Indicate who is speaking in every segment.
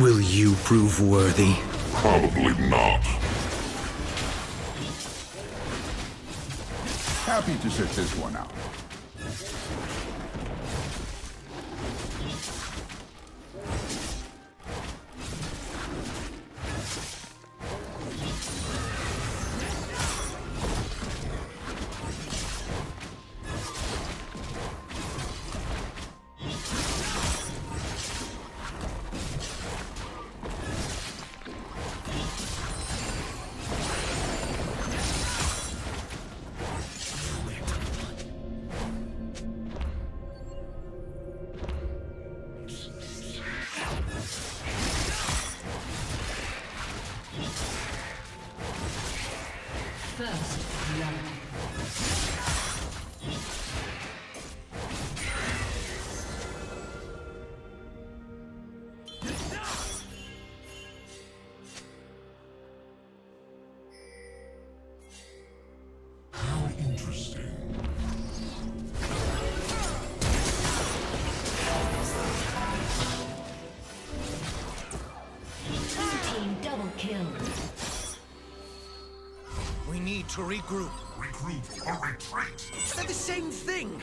Speaker 1: Will you prove worthy?
Speaker 2: Probably not.
Speaker 3: Happy to sit this one out.
Speaker 4: First blood.
Speaker 2: Retreat?
Speaker 5: They're the same thing.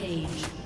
Speaker 2: Rampage.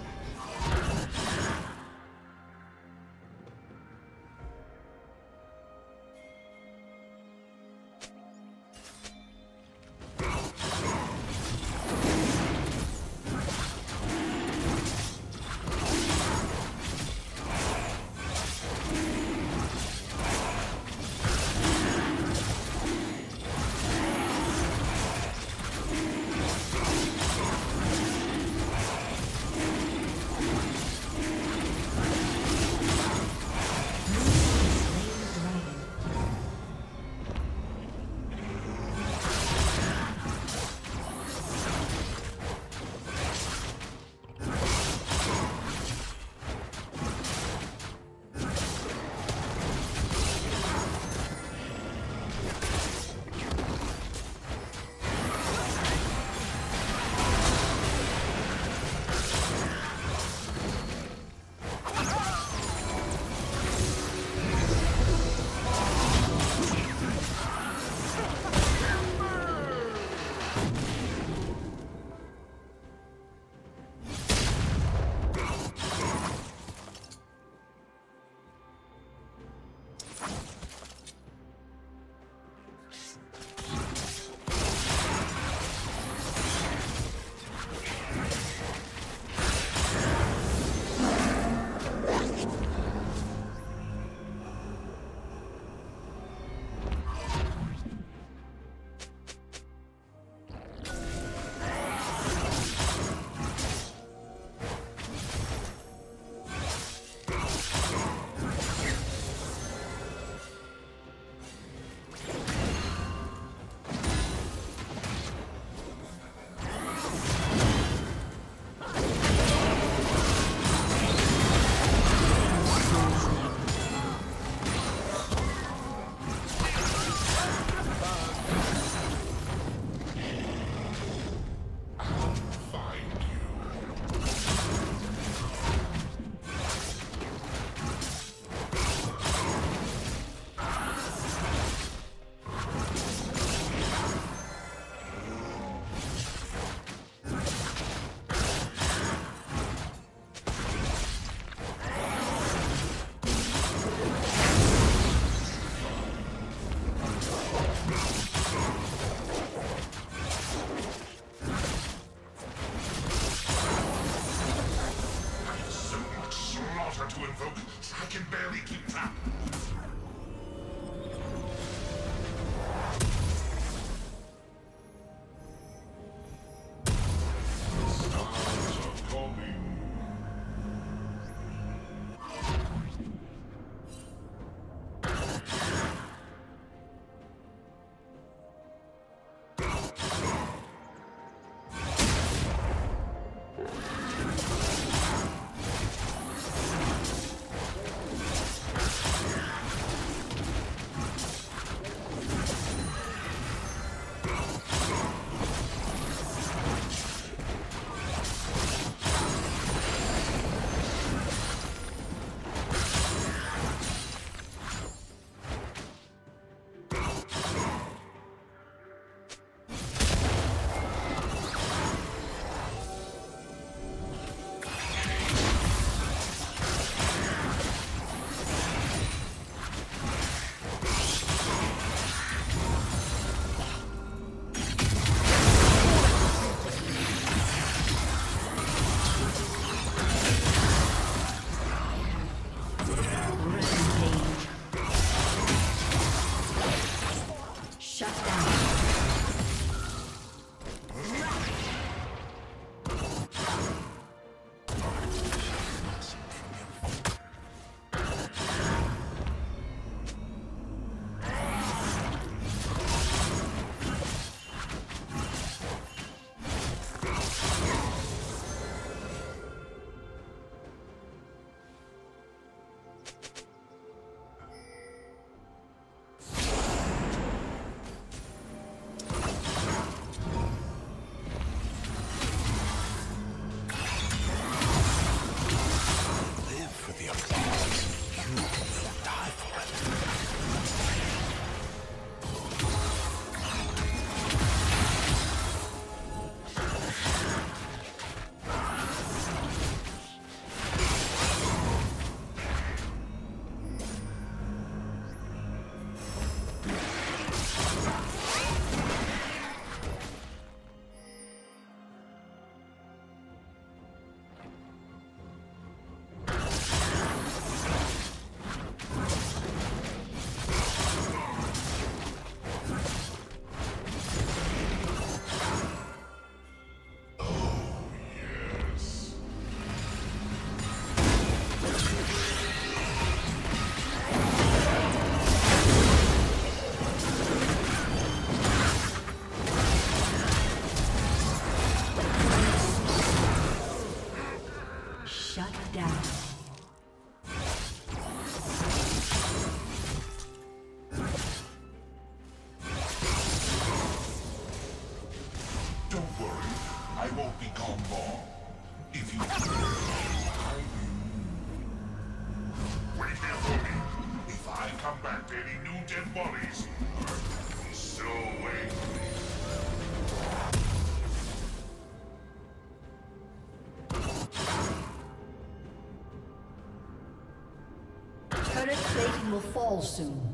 Speaker 2: Will fall soon.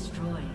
Speaker 2: Destroyed.